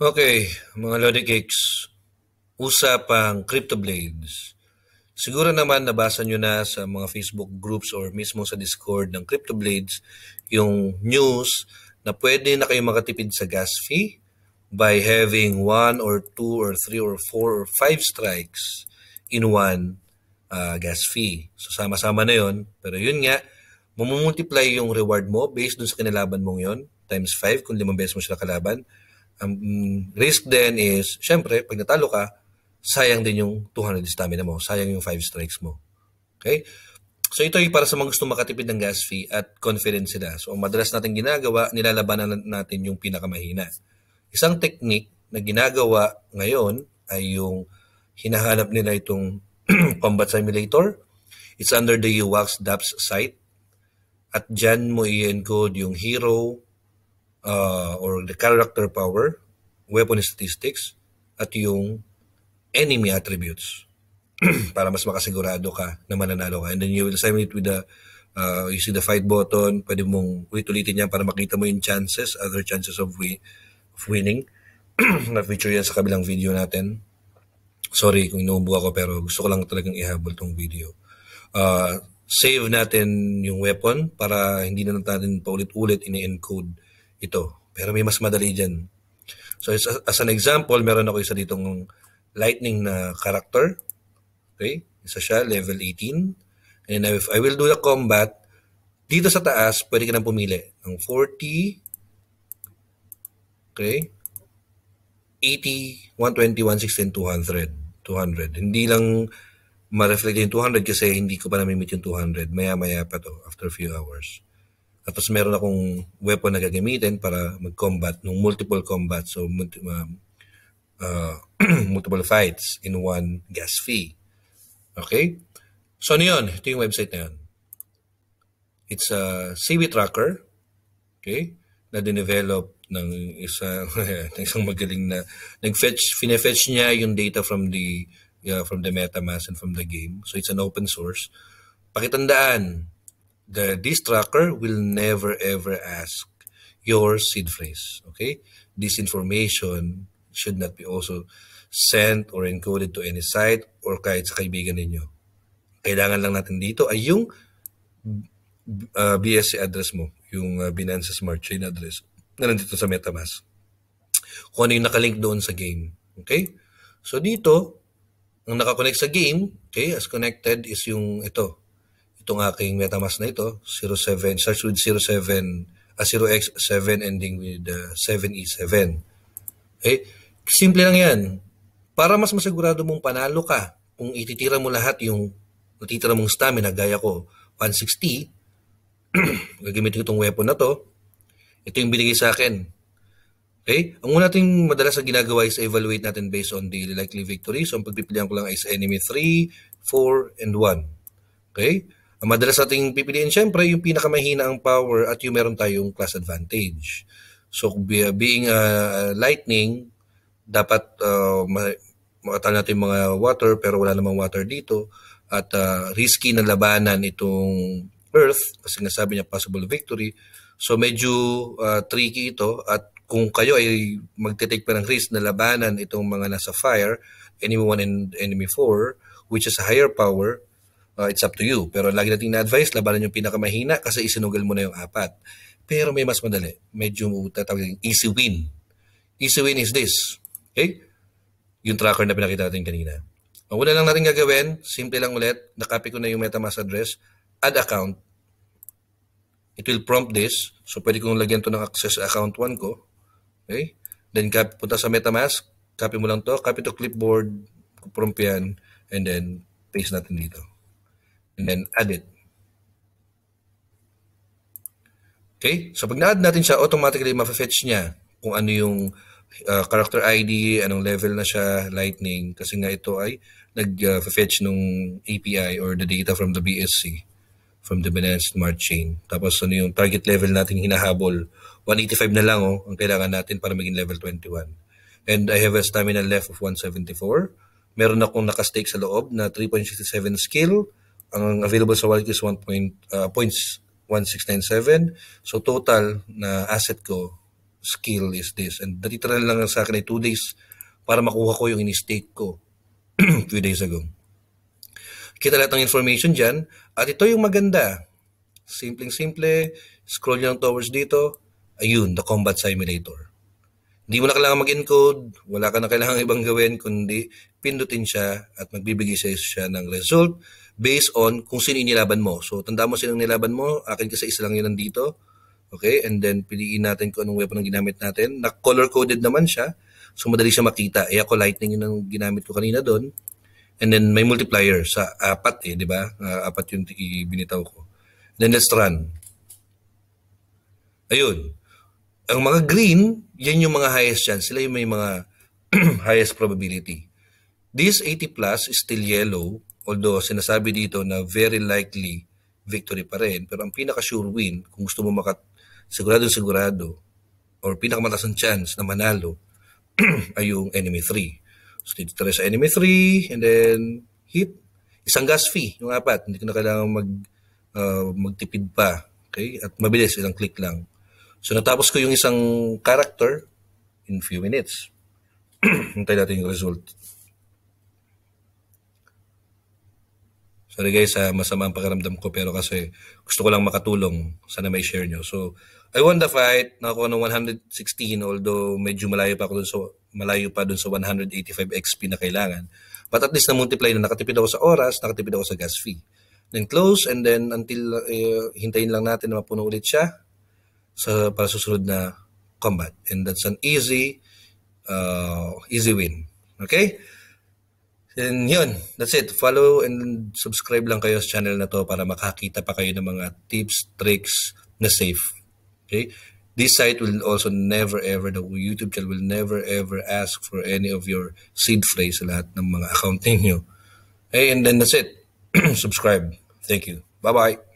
Okay, mga Lodi Cakes, usapang Crypto Blades. Siguro naman nabasa nyo na sa mga Facebook groups or mismo sa Discord ng Crypto Blades yung news na pwede na kayo makatipid sa gas fee by having one or two or three or four or five strikes in one uh, gas fee. So sama-sama na yon Pero yun nga, mamumultiply yung reward mo based dun sa kinalaban mong yon times 5 kung limang beses mo sila kalaban ang risk then is, syempre, pag natalo ka, sayang din yung 200 stamina mo, sayang yung 5 strikes mo. Okay? So ito ay para sa mga gusto makatipid ng gas fee at confident sila. So madalas natin ginagawa, nilalabanan natin yung pinakamahina. Isang technique na ginagawa ngayon ay yung hinahanap nila itong combat simulator. It's under the UWAX DAPS site. At dyan mo i-encode yung hero, uh, or the character power, weapon statistics, at yung enemy attributes para mas makasigurado ka na mananalo ka. And then you will assign it with the uh, you see the fight button, pwede mong ulit-ulitin yan para makita mo yung chances, other chances of, wi- of winning. Na-feature yan sa kabilang video natin. Sorry kung inuubo ako pero gusto ko lang talagang ihabol tong video. Uh, save natin yung weapon para hindi na natin paulit-ulit ini-encode ito. Pero may mas madali dyan. So as, as an example, meron ako isa ditong lightning na character. Okay? Isa siya, level 18. And if I will do the combat, dito sa taas, pwede ka nang pumili ng 40, okay, 80, 120, 116, 200. 200. Hindi lang ma-reflect yung 200 kasi hindi ko pa namimit yung 200. Maya-maya pa to after a few hours. Tapos meron akong weapon na gagamitin para mag-combat nung multiple combat. So, multi, uh, uh, multiple fights in one gas fee. Okay? So, ano yun? Ito yung website na yun. It's a CV tracker. Okay? Na dinevelop ng isa ng isang magaling na nag-fetch, fine-fetch niya yung data from the yeah, from the MetaMask and from the game. So it's an open source. Pakitandaan, the this tracker will never ever ask your seed phrase. Okay? This information should not be also sent or encoded to any site or kahit sa kaibigan ninyo. Kailangan lang natin dito ay yung uh, BSC address mo, yung uh, Binance Smart Chain address na nandito sa MetaMask. Kung ano yung nakalink doon sa game. Okay? So dito, ang nakakonect sa game, okay, as connected is yung ito, itong aking MetaMask na ito, 07, starts with 07, uh, 0x7 ending with uh, 7e7. Okay? Simple lang yan. Para mas masigurado mong panalo ka, kung ititira mo lahat yung natitira mong stamina, gaya ko, 160, gagamitin ko itong weapon na to, ito yung binigay sa akin. Okay? Ang una natin madalas na ginagawa is evaluate natin based on the likely victory. So, ang pagpipilian ko lang is enemy 3, 4, and 1. Okay? Ang madalas nating pipiliin syempre yung pinakamahina ang power at yung meron tayong class advantage. So being uh, lightning, dapat uh, makatala natin mga water pero wala namang water dito at uh, risky na labanan itong Earth kasi nga sabi niya possible victory. So medyo uh, tricky ito at kung kayo ay magte-take pa ng risk na labanan itong mga nasa fire, enemy 1 and enemy 4, which is a higher power, uh, it's up to you. Pero lagi nating na-advise, labanan yung pinakamahina kasi isinugal mo na yung apat. Pero may mas madali. Medyo tatawag easy win. Easy win is this. Okay? Yung tracker na pinakita natin kanina. Ang una lang natin gagawin, simple lang ulit, nakopy ko na yung MetaMask address, add account. It will prompt this. So, pwede kong lagyan to ng access account 1 ko. Okay? Then, copy, punta sa MetaMask, copy mo lang to, copy to clipboard, prompt yan, and then paste natin dito and then add it. Okay? So pag na-add natin siya, automatically ma-fetch niya kung ano yung uh, character ID, anong level na siya, lightning, kasi nga ito ay nag-fetch uh, nung API or the data from the BSC, from the Binance Smart Chain. Tapos ano yung target level natin hinahabol. 185 na lang oh, ang kailangan natin para maging level 21. And I have a stamina left of 174. Meron akong nakastake sa loob na 3.67 skill, ang available sa wallet is 1 point, uh, points 1697. So total na asset ko skill is this. And natitira na lang sa akin ay 2 days para makuha ko yung in-stake ko few days ago. Kita lahat ng information dyan. At ito yung maganda. Simpleng-simple. Scroll lang towards dito. Ayun, the combat simulator. Hindi mo na kailangan mag-encode. Wala ka na kailangan ibang gawin. Kundi pindutin siya at magbibigay sa siya ng result based on kung sino inilaban mo. So, tanda mo sinong nilaban mo. Akin kasi isa lang yun nandito. Okay? And then, piliin natin kung anong weapon ang ginamit natin. Na color-coded naman siya. So, madali siya makita. Eh, ako lightning yun ang ginamit ko kanina doon. And then may multiplier sa apat eh, di ba? Uh, apat yung binitaw ko. Then let's run. Ayun. Ang mga green, yan yung mga highest chance. Sila yung may mga highest probability. This 80 plus is still yellow, although sinasabi dito na very likely victory pa rin. Pero ang pinaka-sure win, kung gusto mo makat sigurado-sigurado, or pinakamataas ang chance na manalo, ay yung enemy 3. So, dito tayo sa enemy 3, and then hit. Isang gas fee, yung apat. Hindi ko na kailangan mag, uh, magtipid pa. Okay? At mabilis, ilang click lang. So, natapos ko yung isang character in few minutes. Hintay natin yung result. Sorry guys, uh, masama ang pakiramdam ko pero kasi gusto ko lang makatulong. Sana may share nyo. So, I won the fight. Nakakuha ng 116 although medyo malayo pa ako dun sa, malayo pa dun sa 185 XP na kailangan. But at least na-multiply na nakatipid ako sa oras, nakatipid ako sa gas fee. Then close and then until uh, hintayin lang natin na mapuno ulit siya sa para susunod na combat. And that's an easy uh, easy win. Okay? And yun, that's it. Follow and subscribe lang kayo sa channel na to para makakita pa kayo ng mga tips, tricks na safe Okay? This site will also never ever, the YouTube channel will never ever ask for any of your seed phrase sa lahat ng mga account ninyo. Okay, and then that's it. Subscribe. Thank you. Bye-bye.